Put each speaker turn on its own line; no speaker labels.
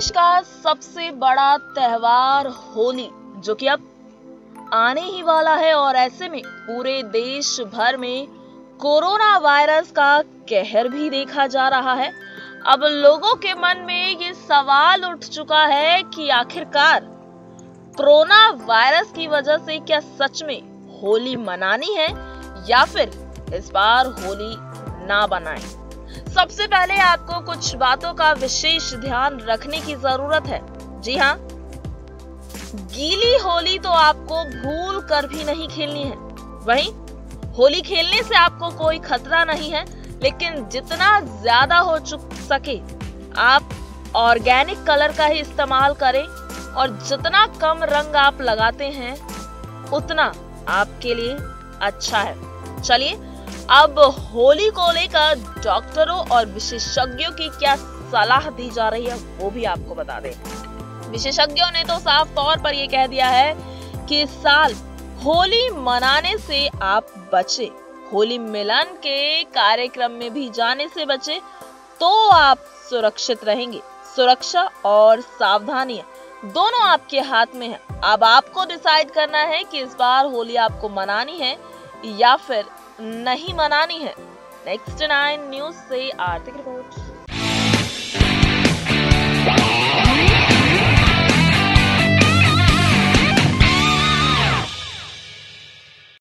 सबसे बड़ा त्योहार होली, जो कि अब आने ही वाला है और ऐसे में पूरे देश भर में कोरोना वायरस का कहर भी देखा जा रहा है। अब लोगों के मन में ये सवाल उठ चुका है कि आखिरकार कोरोना वायरस की वजह से क्या सच में होली मनानी है या फिर इस बार होली ना बनाएँ। सबसे पहले आपको कुछ बातों का विशेष ध्यान रखने की ज़रूरत है। जी हाँ। गीली होली तो आपको भूल कर भी नहीं खेलनी है। वहीं, होली खेलने से आपको कोई खतरा नहीं है, लेकिन जितना ज़्यादा हो चुक सके, आप ऑर्गेनिक कलर का ही इस्तेमाल करें और जितना कम रंग आप लगाते हैं, उतना आपके लिए अच्छा है। चलिए अब होली को लेकर डॉक्टरों और विशेषज्ञों की क्या सलाह दी जा रही है, वो भी आपको बता दें। विशेषज्ञों ने तो साफ़ तौर पर यह कह दिया है कि साल होली मनाने से आप बचे। होली मिलन के कार्यक्रम में भी जाने से बचे तो आप सुरक्षित रहेंगे। सुरक्षा और सावधानियाँ दोनों आपके हाथ में है। अब आपको डिसाइड करना है कि इस बार होली आपको मनानी है या फिर नहीं मनानी है। नेक्स्ट नाइन न्यूज़ से आर्थिक रिपोर्ट